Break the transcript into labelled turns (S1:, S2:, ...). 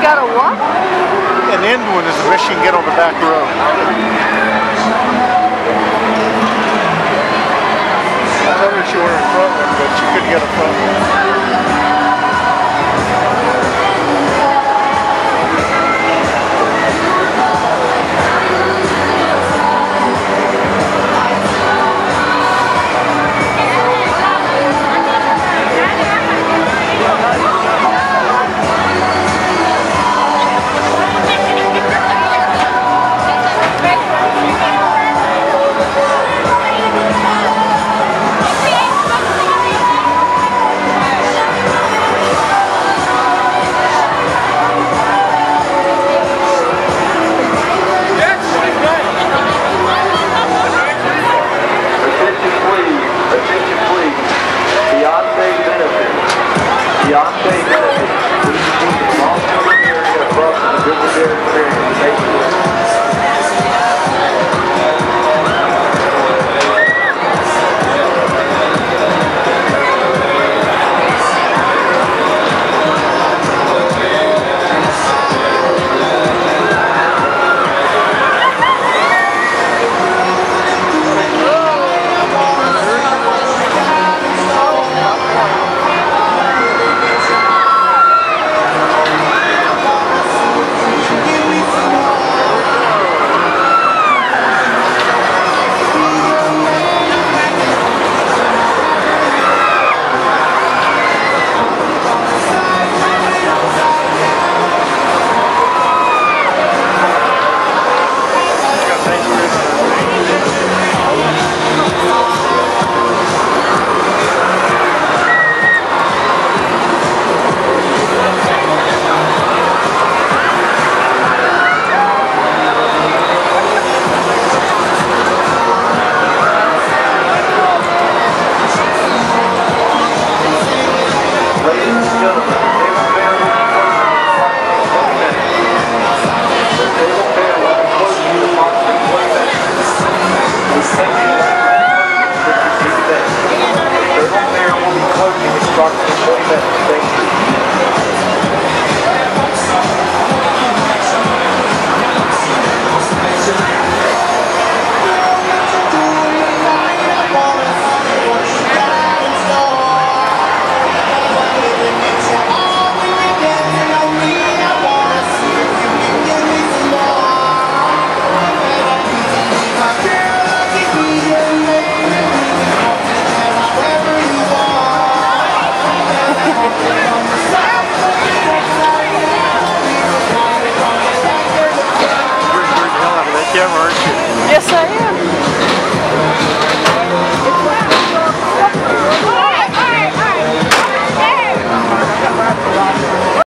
S1: Got a what? An end one is the best she can get on the back row. I'm not sure in front one, but she couldn't get a front one.
S2: Beyonce approximately 20 minutes. Thank
S1: you.
S3: Yes, I am.